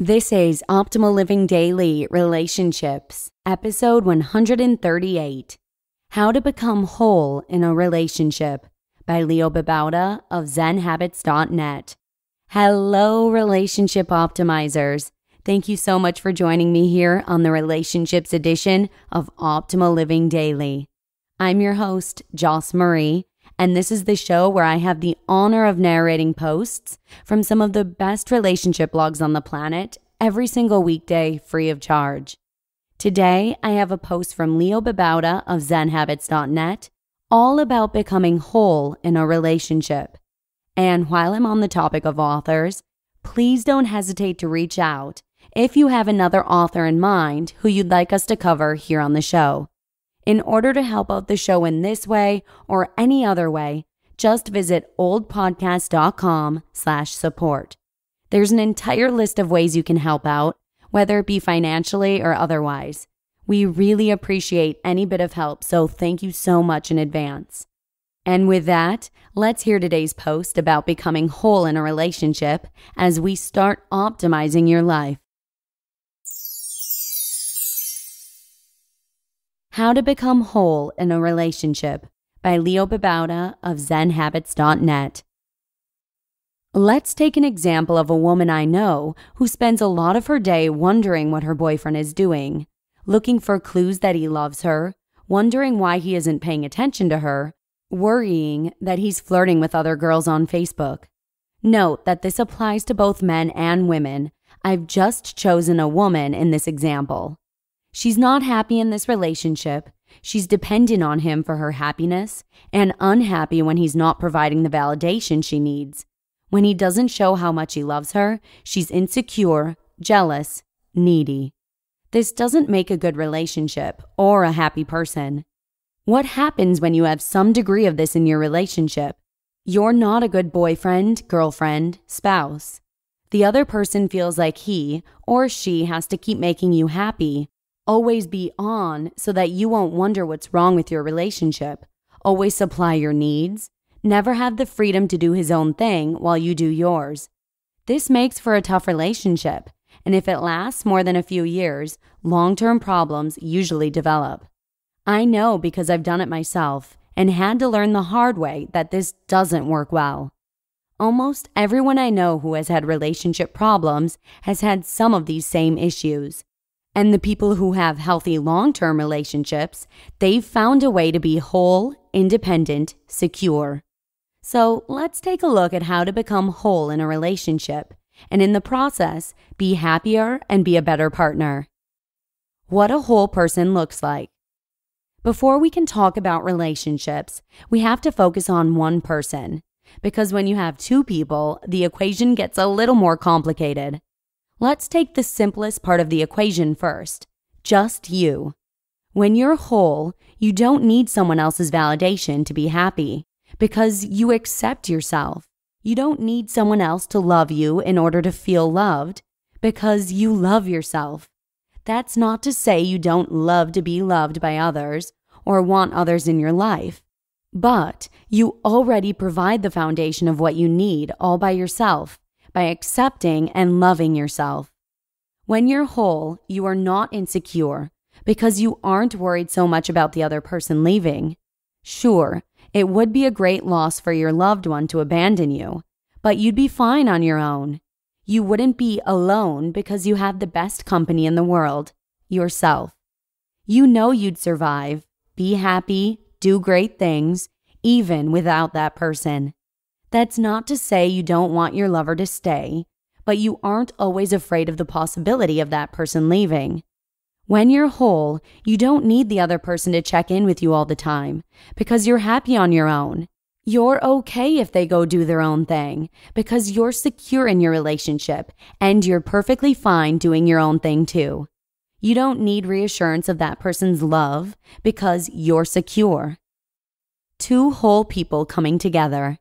This is Optimal Living Daily Relationships, episode 138 How to Become Whole in a Relationship by Leo Babauta of ZenHabits.net. Hello, relationship optimizers. Thank you so much for joining me here on the Relationships edition of Optimal Living Daily. I'm your host, Joss Marie and this is the show where I have the honor of narrating posts from some of the best relationship blogs on the planet every single weekday free of charge. Today, I have a post from Leo Babauta of ZenHabits.net all about becoming whole in a relationship. And while I'm on the topic of authors, please don't hesitate to reach out if you have another author in mind who you'd like us to cover here on the show. In order to help out the show in this way or any other way, just visit oldpodcast.com slash support. There's an entire list of ways you can help out, whether it be financially or otherwise. We really appreciate any bit of help, so thank you so much in advance. And with that, let's hear today's post about becoming whole in a relationship as we start optimizing your life. How to Become Whole in a Relationship by Leo Babauta of ZenHabits.net. Let's take an example of a woman I know who spends a lot of her day wondering what her boyfriend is doing, looking for clues that he loves her, wondering why he isn't paying attention to her, worrying that he's flirting with other girls on Facebook. Note that this applies to both men and women. I've just chosen a woman in this example. She's not happy in this relationship. She's dependent on him for her happiness and unhappy when he's not providing the validation she needs. When he doesn't show how much he loves her, she's insecure, jealous, needy. This doesn't make a good relationship or a happy person. What happens when you have some degree of this in your relationship? You're not a good boyfriend, girlfriend, spouse. The other person feels like he or she has to keep making you happy Always be on so that you won't wonder what's wrong with your relationship. Always supply your needs. Never have the freedom to do his own thing while you do yours. This makes for a tough relationship, and if it lasts more than a few years, long term problems usually develop. I know because I've done it myself and had to learn the hard way that this doesn't work well. Almost everyone I know who has had relationship problems has had some of these same issues. And the people who have healthy long term relationships, they've found a way to be whole, independent, secure. So let's take a look at how to become whole in a relationship and in the process, be happier and be a better partner. What a whole person looks like. Before we can talk about relationships, we have to focus on one person. Because when you have two people, the equation gets a little more complicated. Let's take the simplest part of the equation first just you. When you're whole, you don't need someone else's validation to be happy because you accept yourself. You don't need someone else to love you in order to feel loved because you love yourself. That's not to say you don't love to be loved by others or want others in your life, but you already provide the foundation of what you need all by yourself by accepting and loving yourself. When you're whole, you are not insecure because you aren't worried so much about the other person leaving. Sure, it would be a great loss for your loved one to abandon you, but you'd be fine on your own. You wouldn't be alone because you have the best company in the world yourself. You know you'd survive, be happy, do great things, even without that person. That's not to say you don't want your lover to stay, but you aren't always afraid of the possibility of that person leaving. When you're whole, you don't need the other person to check in with you all the time because you're happy on your own. You're okay if they go do their own thing because you're secure in your relationship and you're perfectly fine doing your own thing too. You don't need reassurance of that person's love because you're secure. Two whole people coming together.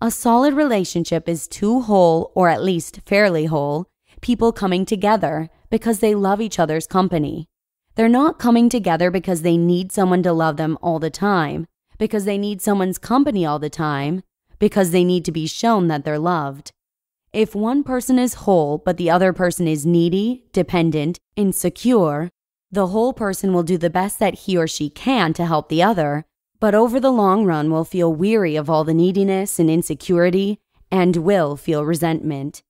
A solid relationship is two whole, or at least fairly whole, people coming together because they love each other's company. They're not coming together because they need someone to love them all the time, because they need someone's company all the time, because they need to be shown that they're loved. If one person is whole, but the other person is needy, dependent, insecure, the whole person will do the best that he or she can to help the other, but over the long run will feel weary of all the neediness and insecurity and will feel resentment.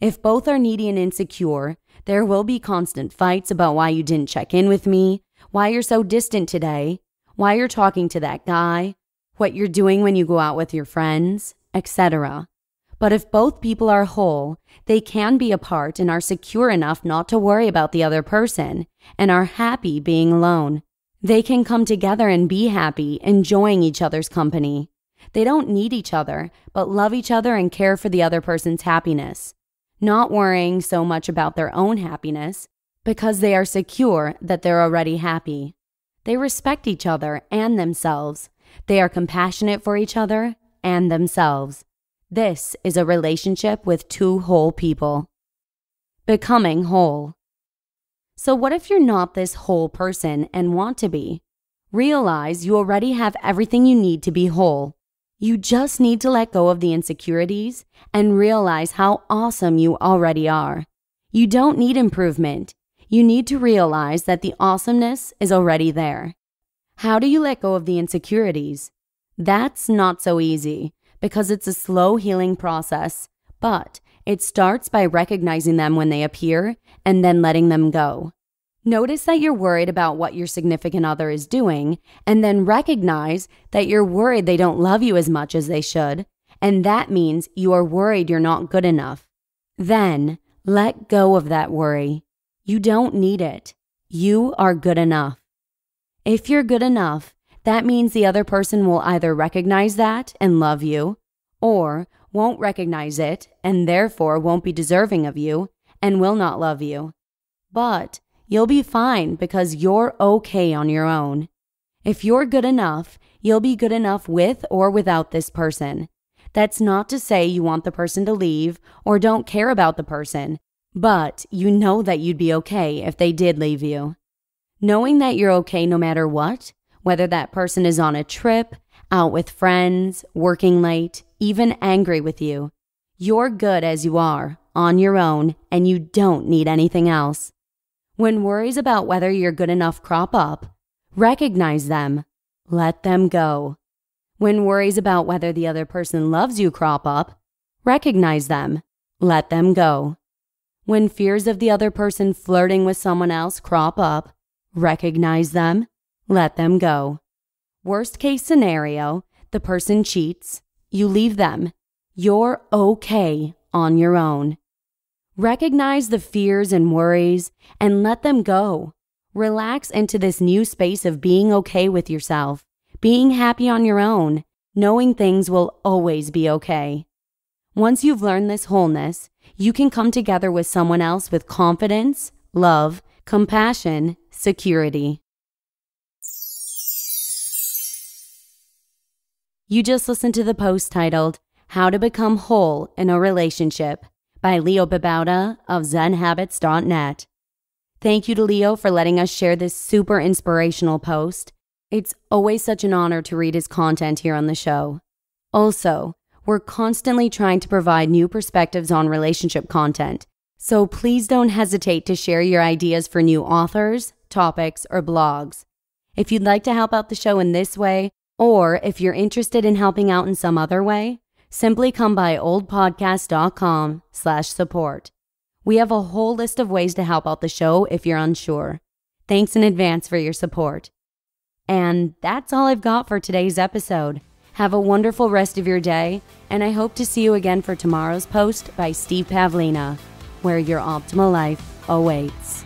If both are needy and insecure, there will be constant fights about why you didn't check in with me, why you're so distant today, why you're talking to that guy, what you're doing when you go out with your friends, etc. But if both people are whole, they can be apart and are secure enough not to worry about the other person and are happy being alone. They can come together and be happy, enjoying each other's company. They don't need each other, but love each other and care for the other person's happiness, not worrying so much about their own happiness because they are secure that they're already happy. They respect each other and themselves. They are compassionate for each other and themselves. This is a relationship with two whole people. Becoming whole. So, what if you're not this whole person and want to be? Realize you already have everything you need to be whole. You just need to let go of the insecurities and realize how awesome you already are. You don't need improvement. You need to realize that the awesomeness is already there. How do you let go of the insecurities? That's not so easy because it's a slow healing process, but it starts by recognizing them when they appear and then letting them go. Notice that you're worried about what your significant other is doing, and then recognize that you're worried they don't love you as much as they should, and that means you are worried you're not good enough. Then let go of that worry. You don't need it. You are good enough. If you're good enough, that means the other person will either recognize that and love you, or won't recognize it and therefore won't be deserving of you and will not love you. But you'll be fine because you're okay on your own. If you're good enough, you'll be good enough with or without this person. That's not to say you want the person to leave or don't care about the person, but you know that you'd be okay if they did leave you. Knowing that you're okay no matter what whether that person is on a trip, out with friends, working late, even angry with you. You're good as you are, on your own, and you don't need anything else. When worries about whether you're good enough crop up, recognize them. Let them go. When worries about whether the other person loves you crop up, recognize them. Let them go. When fears of the other person flirting with someone else crop up, recognize them let them go. Worst case scenario, the person cheats, you leave them. You're okay on your own. Recognize the fears and worries and let them go. Relax into this new space of being okay with yourself, being happy on your own, knowing things will always be okay. Once you've learned this wholeness, you can come together with someone else with confidence, love, compassion, security. You just listened to the post titled How to Become Whole in a Relationship by Leo Babauta of ZenHabits.net. Thank you to Leo for letting us share this super inspirational post. It's always such an honor to read his content here on the show. Also, we're constantly trying to provide new perspectives on relationship content, so please don't hesitate to share your ideas for new authors, topics, or blogs. If you'd like to help out the show in this way, or if you're interested in helping out in some other way, simply come by oldpodcast.com slash support. We have a whole list of ways to help out the show if you're unsure. Thanks in advance for your support. And that's all I've got for today's episode. Have a wonderful rest of your day, and I hope to see you again for tomorrow's post by Steve Pavlina, where your optimal life awaits.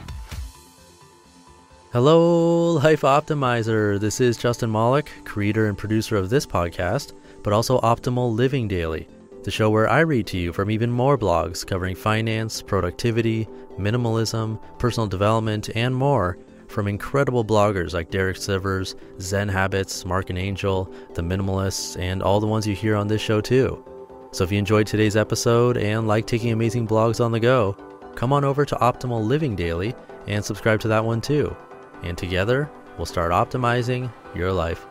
Hello, Life Optimizer. This is Justin Malik, creator and producer of this podcast, but also Optimal Living Daily, the show where I read to you from even more blogs covering finance, productivity, minimalism, personal development, and more from incredible bloggers like Derek Sivers, Zen Habits, Marc and Angel, The Minimalists, and all the ones you hear on this show too. So if you enjoyed today's episode and like taking amazing blogs on the go, come on over to Optimal Living Daily and subscribe to that one too and together we'll start optimizing your life.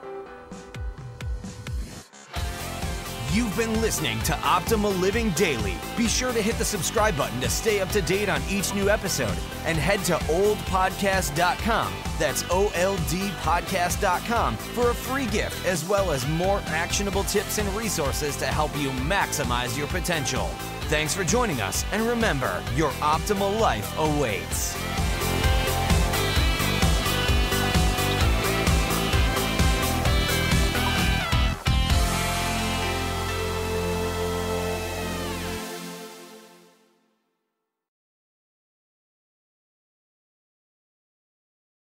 You've been listening to Optimal Living Daily. Be sure to hit the subscribe button to stay up to date on each new episode and head to oldpodcast.com. That's O L D podcast.com for a free gift as well as more actionable tips and resources to help you maximize your potential. Thanks for joining us, and remember, your optimal life awaits.